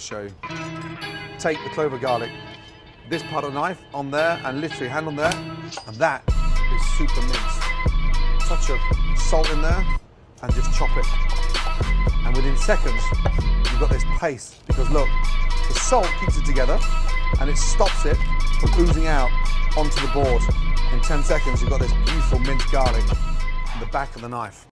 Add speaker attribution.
Speaker 1: show you. Take the clover garlic, this part of the knife on there, and literally hand on there, and that is super minced. Touch of salt in there, and just chop it. And within seconds, you've got this paste. Because look, the salt keeps it together, and it stops it from oozing out onto the board. In 10 seconds, you've got this beautiful minced garlic in the back of the knife.